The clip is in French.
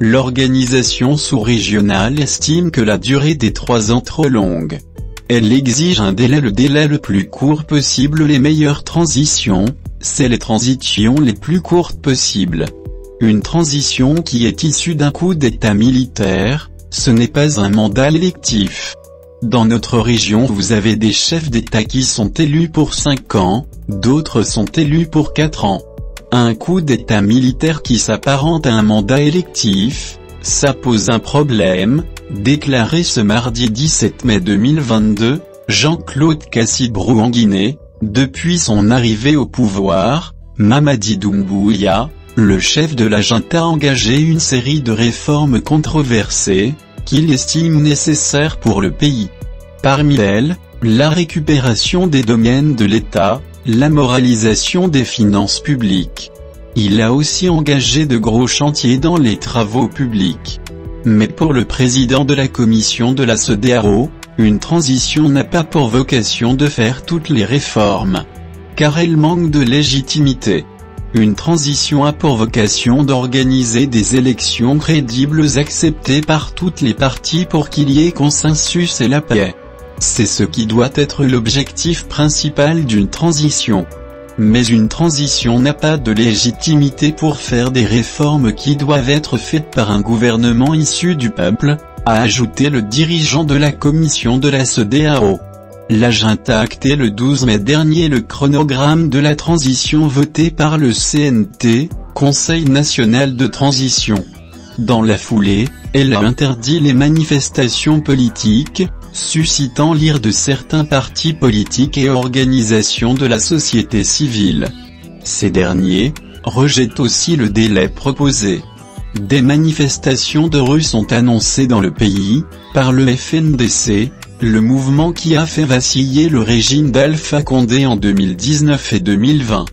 L'organisation sous-régionale estime que la durée des trois ans trop longue. Elle exige un délai le délai le plus court possible les meilleures transitions, c'est les transitions les plus courtes possibles. Une transition qui est issue d'un coup d'état militaire, ce n'est pas un mandat électif. Dans notre région vous avez des chefs d'état qui sont élus pour 5 ans, d'autres sont élus pour 4 ans. Un coup d'état militaire qui s'apparente à un mandat électif, ça pose un problème, déclaré ce mardi 17 mai 2022, Jean-Claude Cassibrou en Guinée, depuis son arrivée au pouvoir, Mamadi Doumbouya, le chef de la junta a engagé une série de réformes controversées, qu'il estime nécessaires pour le pays. Parmi elles, la récupération des domaines de l'État, la moralisation des finances publiques. Il a aussi engagé de gros chantiers dans les travaux publics. Mais pour le président de la commission de la CEDEAO, une transition n'a pas pour vocation de faire toutes les réformes. Car elle manque de légitimité. Une transition a pour vocation d'organiser des élections crédibles acceptées par toutes les parties pour qu'il y ait consensus et la paix. C'est ce qui doit être l'objectif principal d'une transition. Mais une transition n'a pas de légitimité pour faire des réformes qui doivent être faites par un gouvernement issu du peuple, a ajouté le dirigeant de la commission de la CEDEAO. La a acté le 12 mai dernier le chronogramme de la transition voté par le CNT, Conseil national de transition. Dans la foulée, elle a interdit les manifestations politiques, suscitant l'ire de certains partis politiques et organisations de la société civile. Ces derniers, rejettent aussi le délai proposé. Des manifestations de rue sont annoncées dans le pays, par le FNDC, le mouvement qui a fait vaciller le régime d'Alpha Condé en 2019 et 2020.